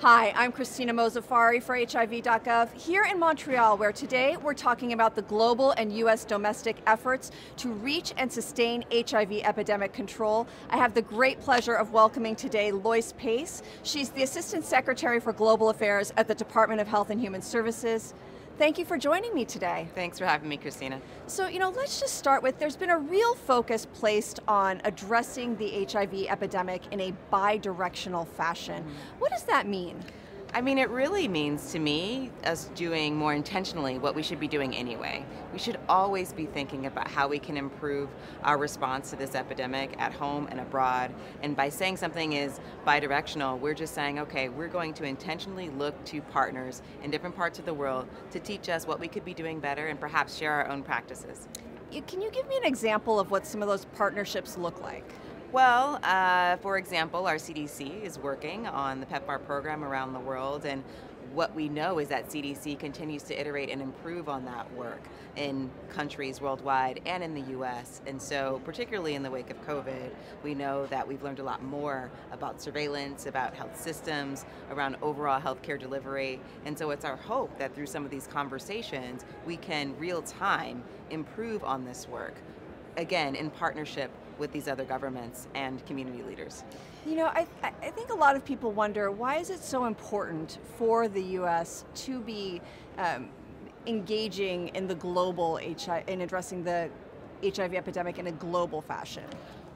Hi, I'm Christina Mozaffari for HIV.gov here in Montreal, where today we're talking about the global and US domestic efforts to reach and sustain HIV epidemic control. I have the great pleasure of welcoming today Loyce Pace. She's the Assistant Secretary for Global Affairs at the Department of Health and Human Services. Thank you for joining me today. Thanks for having me, Christina. So, you know, let's just start with there's been a real focus placed on addressing the HIV epidemic in a bi directional fashion. Mm -hmm. What does that mean? I mean, it really means to me us doing more intentionally what we should be doing anyway. We should always be thinking about how we can improve our response to this epidemic at home and abroad. And by saying something is bidirectional, we're just saying, okay, we're going to intentionally look to partners in different parts of the world to teach us what we could be doing better and perhaps share our own practices. Can you give me an example of what some of those partnerships look like? Well, uh, for example, our CDC is working on the PEPFAR program around the world, and what we know is that CDC continues to iterate and improve on that work in countries worldwide and in the US. And so, particularly in the wake of COVID, we know that we've learned a lot more about surveillance, about health systems, around overall healthcare delivery. And so, it's our hope that through some of these conversations, we can real time improve on this work, again, in partnership with these other governments and community leaders. You know, I, I think a lot of people wonder why is it so important for the U.S. to be um, engaging in the global HIV, in addressing the HIV epidemic in a global fashion?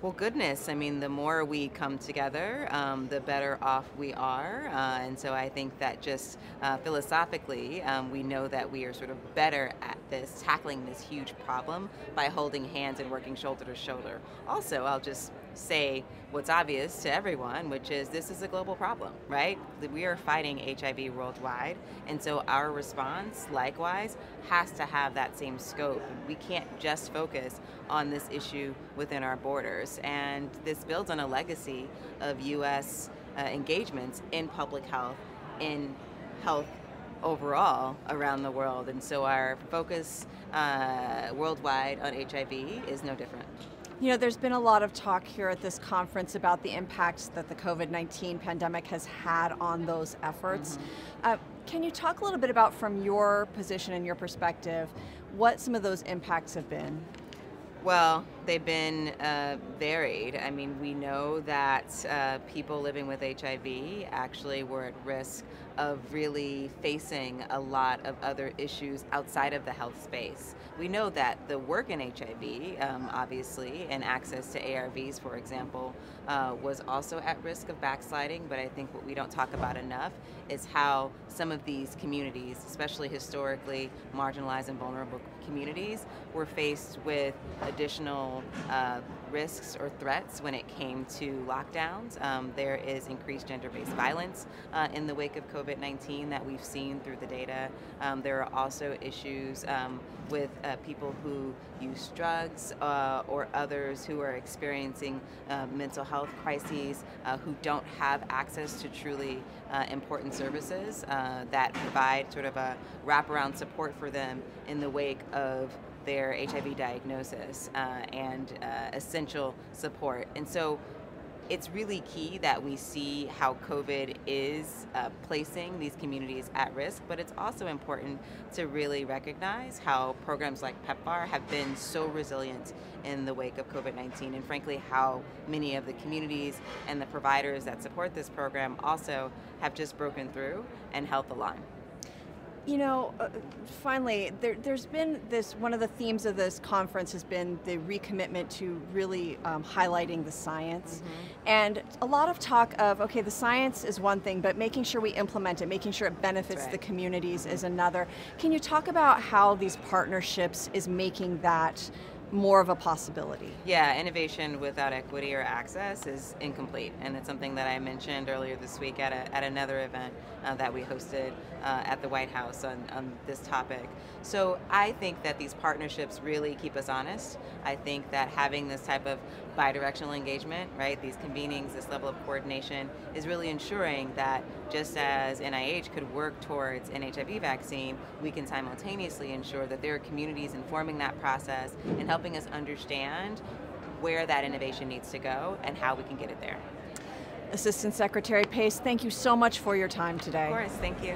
Well, goodness, I mean, the more we come together, um, the better off we are. Uh, and so I think that just uh, philosophically, um, we know that we are sort of better at this, tackling this huge problem by holding hands and working shoulder to shoulder. Also, I'll just say what's obvious to everyone, which is this is a global problem, right? We are fighting HIV worldwide, and so our response, likewise, has to have that same scope. We can't just focus on this issue within our borders, and this builds on a legacy of U.S. Uh, engagements in public health, in health overall around the world, and so our focus uh, worldwide on HIV is no different. You know, there's been a lot of talk here at this conference about the impacts that the COVID 19 pandemic has had on those efforts. Mm-hmm. Uh, can you talk a little bit about, from your position and your perspective, what some of those impacts have been? Well, they've been uh, varied. I mean, we know that uh, people living with HIV actually were at risk of really facing a lot of other issues outside of the health space. We know that the work in HIV, um, obviously, and access to ARVs, for example, uh, was also at risk of backsliding. But I think what we don't talk about enough is how some of these communities, especially historically marginalized and vulnerable communities, were faced with additional uh, risks or threats when it came to lockdowns. Um, there is increased gender-based violence uh, in the wake of COVID-19 that we've seen through the data. Um, there are also issues um, with uh, people who use drugs uh, or others who are experiencing uh, mental health crises uh, who don't have access to truly uh, important services that provide sort of a wraparound support for them in the wake of their HIV diagnosis uh, and uh, essential support. And so it's really key that we see how COVID is uh, placing these communities at risk, but it's also important to really recognize how programs like PEPFAR have been so resilient in the wake of COVID 19, and frankly, how many of the communities and the providers that support this program also have just broken through and held the line. You know, uh, finally, there, has been this, one of the themes of this conference has been the recommitment to really um, highlighting the science. Mm-hmm. And a lot of talk of, okay, the science is one thing, but making sure we implement it, making sure it benefits right. the communities mm-hmm. is another. Can you talk about how these partnerships is making that more of a possibility. Yeah, innovation without equity or access is incomplete, and it's something that I mentioned earlier this week at, a, at another event uh, that we hosted uh, at the White House on, on this topic. So I think that these partnerships really keep us honest. I think that having this type of bi-directional engagement, right, these convenings, this level of coordination, is really ensuring that just as NIH could work towards an HIV vaccine, we can simultaneously ensure that there are communities informing that process and helping us understand where that innovation needs to go and how we can get it there. Assistant Secretary Pace, thank you so much for your time today. Of course, thank you.